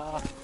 아.